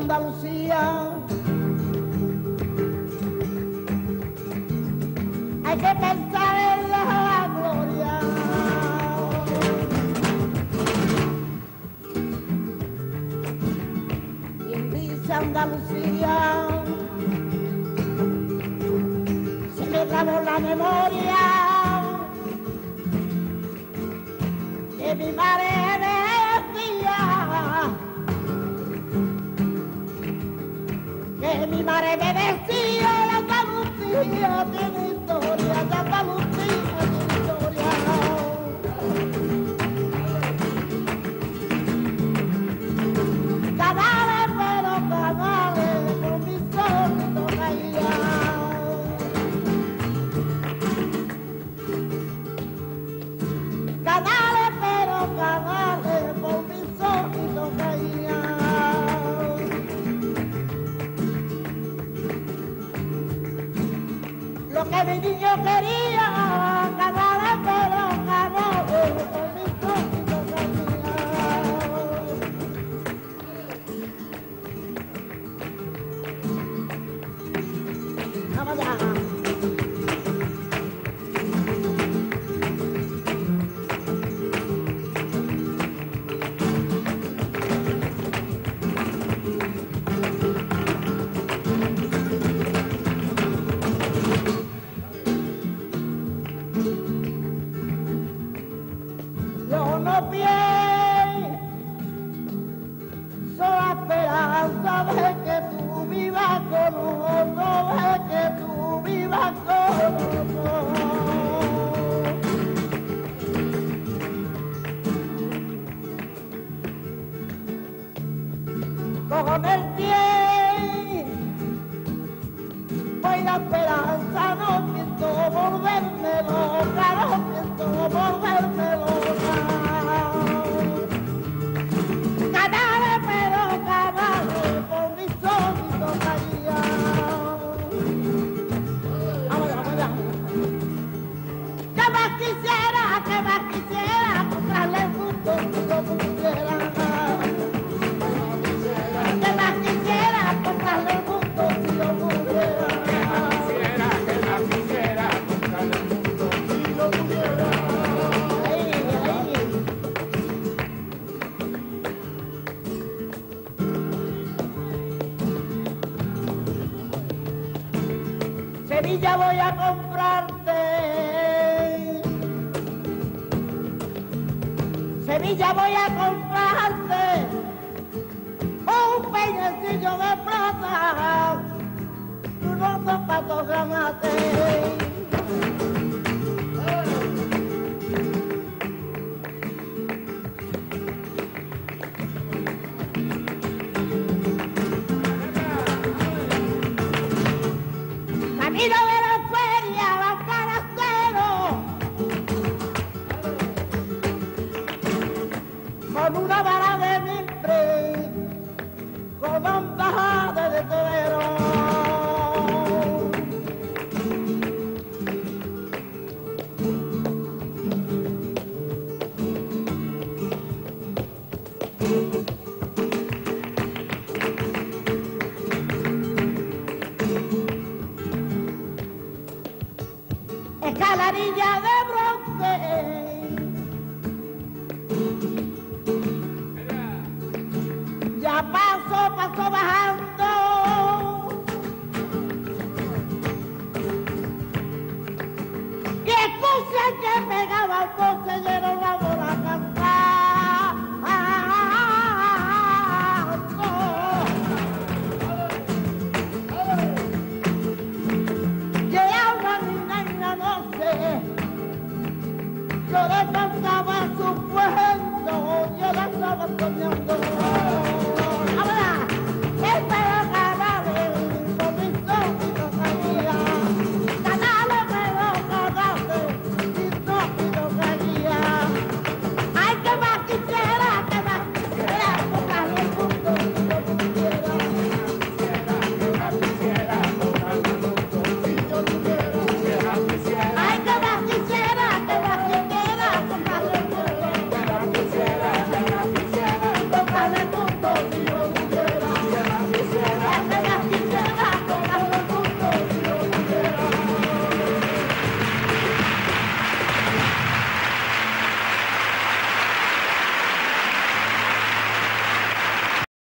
Andalucía. Hay que pensar en la gloria. Y en dice Andalucía se me grabó la memoria de mi madre mi madre me decía la Andalucía tiene historia, Lo que mi Con el tiempo y la esperanza no pienso volverme loca, no pienso volverme loca. Canales, pero canales, por mi solito caía. Vamos vamos allá. ¿Qué más quisiera, qué más quisiera, Sevilla voy a comprarte. Sevilla voy a comprarte un peinecillo de plata y unos zapatos granates. Camino de la feria, la caracero, con una vara de mimbre, con andaja de torero. Bye-bye.